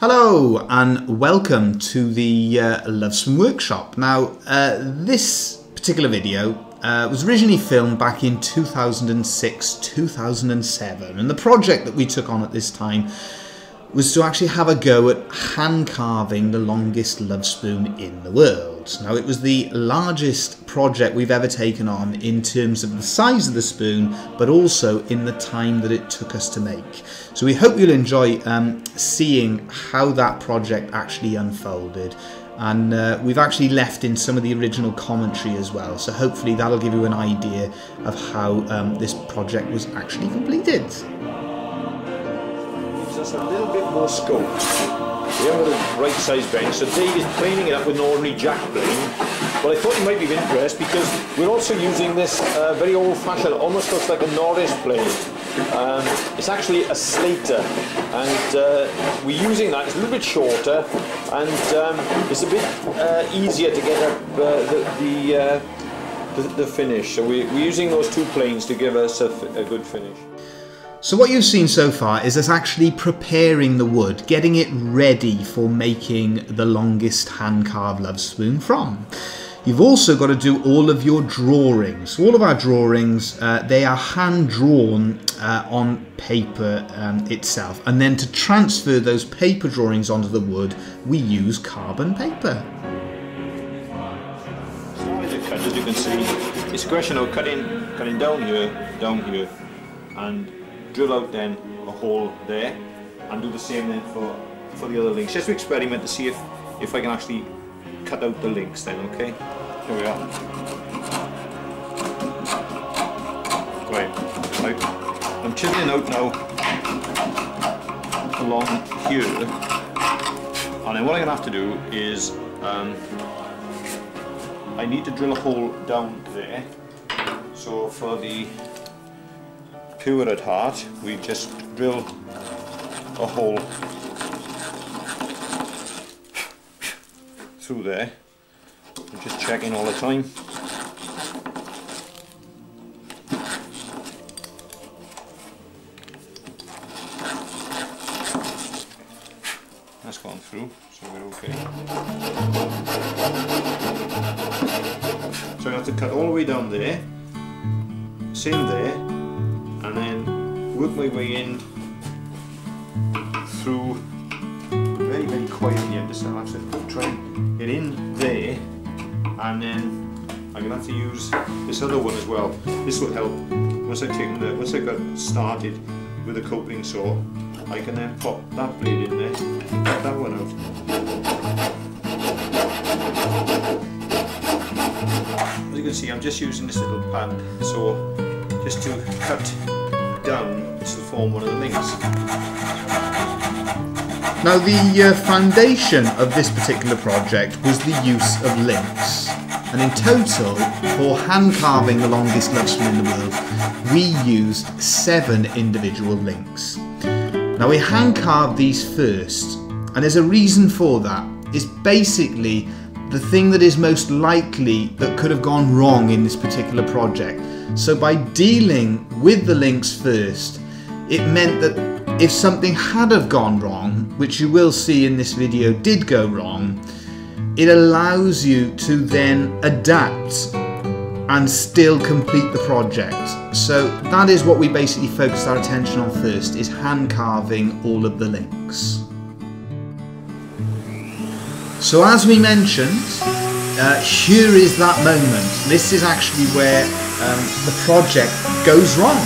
Hello and welcome to the uh, Workshop. Now, uh, this particular video uh, was originally filmed back in 2006-2007 and the project that we took on at this time was to actually have a go at hand carving the longest love spoon in the world. Now it was the largest project we've ever taken on in terms of the size of the spoon but also in the time that it took us to make. So we hope you'll enjoy um, seeing how that project actually unfolded and uh, we've actually left in some of the original commentary as well so hopefully that'll give you an idea of how um, this project was actually completed a little bit more scope. We haven't got a right size bench, so Dave is planing it up with an ordinary jack plane. But I thought you might be of interest because we're also using this uh, very old fashioned, almost looks like a Norris plane. Um, it's actually a Slater, and uh, we're using that. It's a little bit shorter, and um, it's a bit uh, easier to get up uh, the the, uh, the, the, finish. So we, we're using those two planes to give us a, a good finish. So what you've seen so far is us actually preparing the wood, getting it ready for making the longest hand-carved love spoon from. You've also got to do all of your drawings. All of our drawings, uh, they are hand-drawn uh, on paper um, itself. And then to transfer those paper drawings onto the wood, we use carbon paper. as you can see, it's a question of cutting, cutting down here, down here, and drill out then a hole there and do the same then for, for the other links. Just to experiment to see if, if I can actually cut out the links then, okay? Here we are. Right, I'm chiseling out now along here and then what I'm going to have to do is um, I need to drill a hole down there so for the pure at heart, we just drill a hole through there. We're just checking all the time. That's gone through, so we're okay. So I have to cut all the way down there, same there, and then work my way in through very very quietly I just have to try. And get in there and then I'm gonna have to use this other one as well. This will help. Once I take the once I got started with the coping saw I can then pop that blade in there and pop that one out. As you can see I'm just using this little pad so just to cut done to form one of the links. Now the uh, foundation of this particular project was the use of links. And in total, for hand carving the longest love spoon in the world, we used seven individual links. Now we hand carved these first, and there's a reason for that. It's basically the thing that is most likely that could have gone wrong in this particular project. So by dealing with the links first, it meant that if something had have gone wrong, which you will see in this video did go wrong, it allows you to then adapt and still complete the project. So that is what we basically focused our attention on first, is hand carving all of the links. So as we mentioned, uh, here is that moment. This is actually where um, the project goes wrong.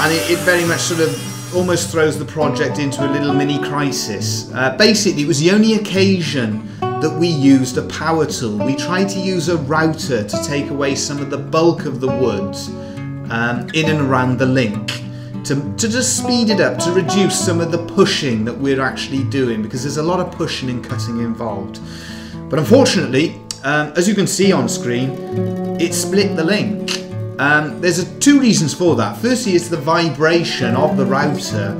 And it, it, very much sort of almost throws the project into a little mini crisis. Uh, basically, it was the only occasion that we used a power tool. We tried to use a router to take away some of the bulk of the wood um, in and around the link. To, to just speed it up, to reduce some of the pushing that we're actually doing because there's a lot of pushing and cutting involved. But unfortunately, um, as you can see on screen, it split the link. Um, there's a, two reasons for that. Firstly, it's the vibration of the router,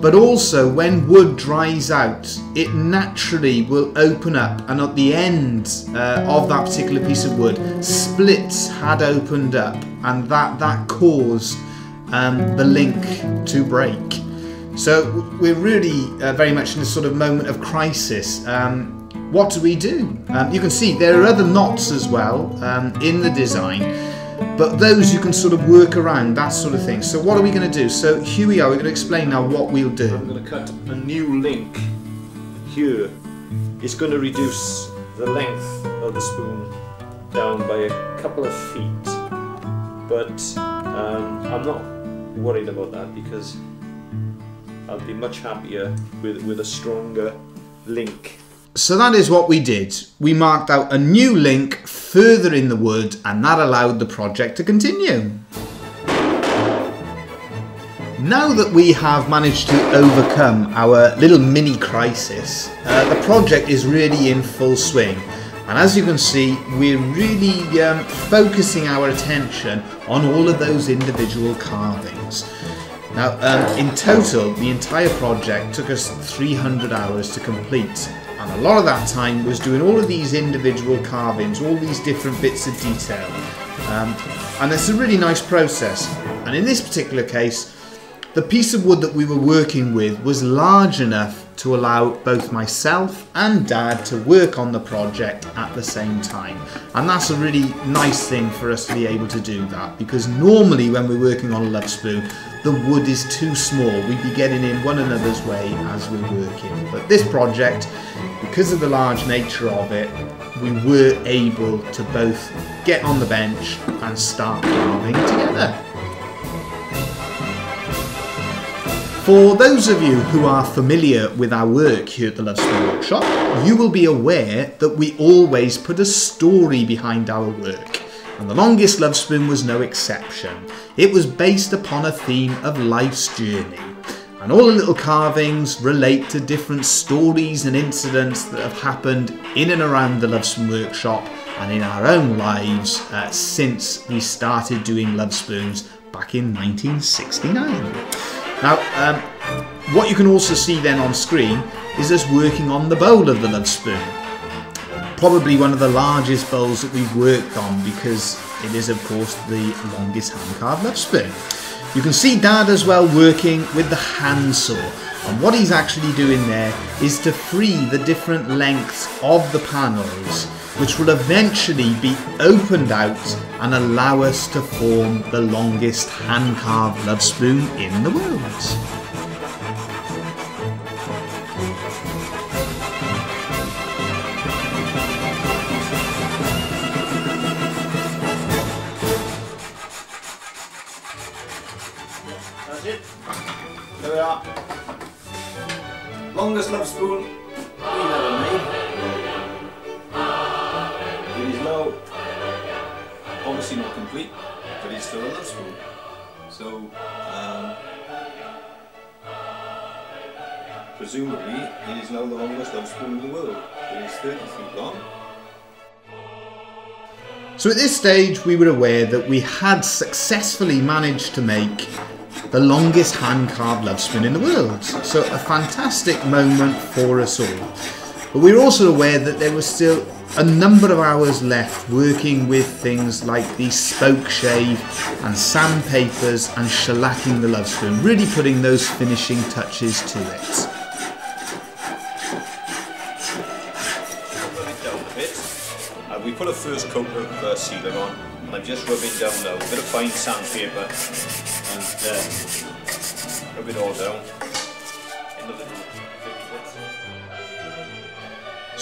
but also when wood dries out, it naturally will open up, and at the end uh, of that particular piece of wood, splits had opened up, and that that caused um, the link to break. So we're really uh, very much in a sort of moment of crisis. Um, what do we do? Um, you can see there are other knots as well um, in the design, but those you can sort of work around, that sort of thing. So what are we going to do? So here we are, we're going to explain now what we'll do. I'm going to cut a new link here. It's going to reduce the length of the spoon down by a couple of feet, but um, I'm not worried about that because I'll be much happier with, with a stronger link. So that is what we did. We marked out a new link further in the wood and that allowed the project to continue. Now that we have managed to overcome our little mini crisis, uh, the project is really in full swing. And as you can see, we're really um, focusing our attention on all of those individual carvings. Now, um, in total, the entire project took us 300 hours to complete. And a lot of that time was doing all of these individual carvings, all these different bits of detail. Um, and it's a really nice process. And in this particular case, the piece of wood that we were working with was large enough to allow both myself and dad to work on the project at the same time. And that's a really nice thing for us to be able to do that because normally when we're working on a love spoon, the wood is too small. We'd be getting in one another's way as we're working. But this project, because of the large nature of it, we were able to both get on the bench and start carving together. For those of you who are familiar with our work here at the Love Spoon Workshop, you will be aware that we always put a story behind our work, and the longest Love Spoon was no exception. It was based upon a theme of life's journey, and all the little carvings relate to different stories and incidents that have happened in and around the Love Spoon Workshop and in our own lives uh, since we started doing Love Spoons back in 1969. Now, um, what you can also see then on screen is us working on the bowl of the Love Spoon. Probably one of the largest bowls that we've worked on because it is of course the longest hand carved Love Spoon. You can see Dad as well working with the handsaw and what he's actually doing there is to free the different lengths of the panels which will eventually be opened out and allow us to form the longest hand-carved love spoon in the world. That's it. There we are. Longest love spoon obviously not complete, but it's still a love spoon. So, um, presumably, it is now the longest love spoon in the world. It is 30 feet long. So at this stage we were aware that we had successfully managed to make the longest hand-carved love spoon in the world. So a fantastic moment for us all. But we were also aware that there was still a number of hours left working with things like the spoke shave and sandpapers and shellacking the love spoon, really putting those finishing touches to it. Uh, we put a first coat of uh, sealer on, I'm just rubbing down now. A bit of fine sandpaper and uh, rub it all down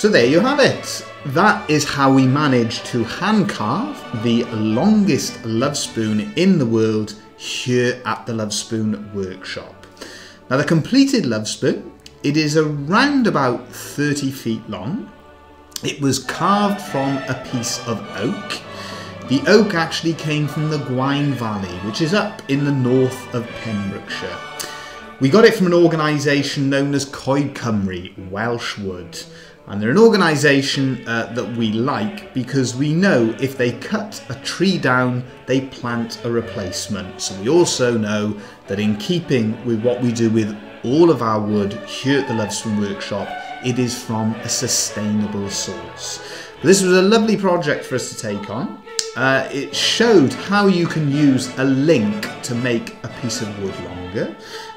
So there you have it. That is how we managed to hand carve the longest love spoon in the world here at the Love Spoon workshop. Now the completed love spoon, it is around about 30 feet long. It was carved from a piece of oak. The oak actually came from the Gwaun Valley, which is up in the north of Pembrokeshire. We got it from an organisation known as Coed Cymru, Welsh Wood. And they're an organisation uh, that we like because we know if they cut a tree down, they plant a replacement. So we also know that in keeping with what we do with all of our wood here at the Love Spoon Workshop, it is from a sustainable source. This was a lovely project for us to take on. Uh, it showed how you can use a link to make a piece of wood longer.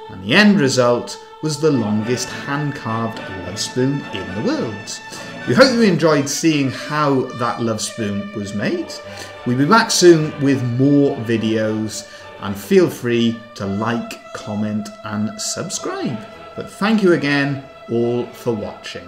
And the end result was the longest hand-carved love spoon in the world. We hope you enjoyed seeing how that love spoon was made. We'll be back soon with more videos and feel free to like, comment and subscribe. But thank you again all for watching.